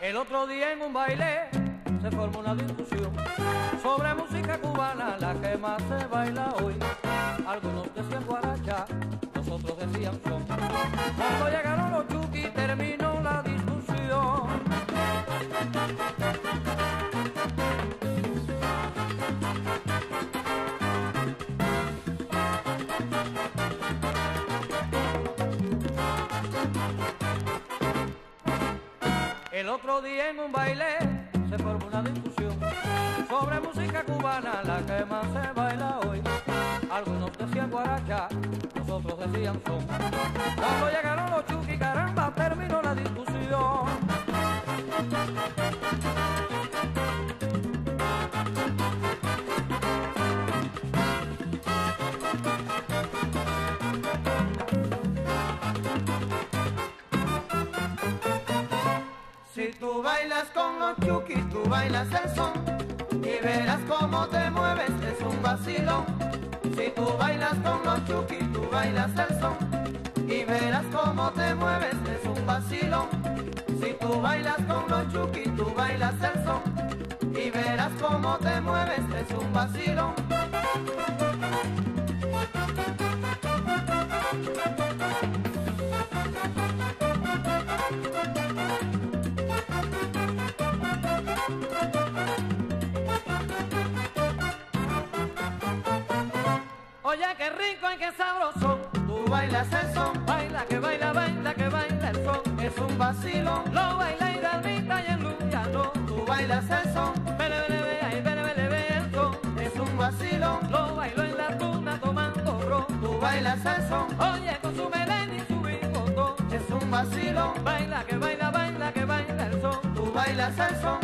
El otro día en un baile se formó una discusión sobre música cubana, la que más se baila hoy. Algunos decían guaracha, nosotros decían son. El otro día en un baile se formó una discusión sobre música cubana, la que más se baila hoy. Algunos decían guaracha, nosotros decían son. Tú bailas con los chukis, tú bailas el son y verás cómo te mueves, es un vacilón. Si tú bailas con los chukis, tú bailas el son y verás cómo te mueves, es un vacilón. Si tú bailas con los chukis, tú bailas el son y verás cómo te mueves, es un vacilón. Oye, qué rico y qué sabroso. Tú bailas el son, Baila, que baila, baila, que baila el son. es un vacilón. Lo baila y Dalmita y en Luciano. Tú bailas el son, Bele, bele, bele, ay, bele, bele, bele, el son. es un vacilón. Lo bailó en la tuna tomando ron. Tú bailas el son, Oye, con su melena y su bigotón. es un vacilón. Baila, que baila, baila, que baila el son. Tú bailas el son,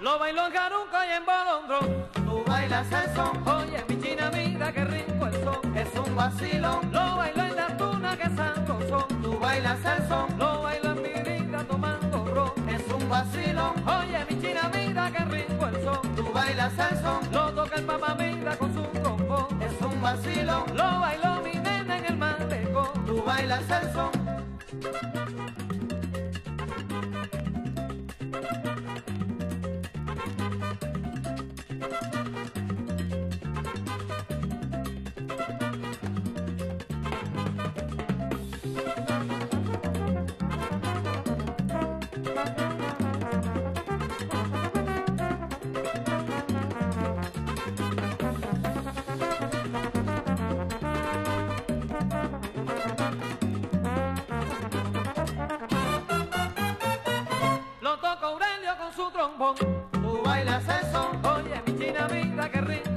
Lo bailó en y en Bolondrón. tú bailas el son, qué rico el son. es un vacilón. Lo bailó en la tuna que sabroso. Tú bailas el son, Lo bailó en Mirita tomando ron. es un vacilón. Oye, mi china, mira qué rico el son. Tú bailas el son, Lo toca el papá, mira con su trombón. es un vacilón. Lo bailó mi nena en el malecón. Tú bailas el son,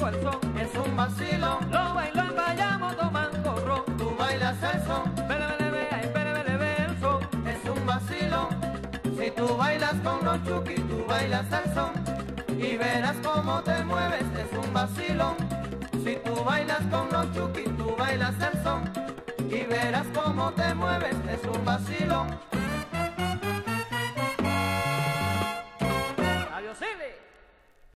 el son. es un vacilón. Lo bailó Bayamo tomando ron. Tú bailas el son, con los chukis, tú bailas el son y verás cómo te mueves, es un vacilón. Si tú bailas con los chukis, tú bailas el son y verás cómo te mueves, es un vacilón.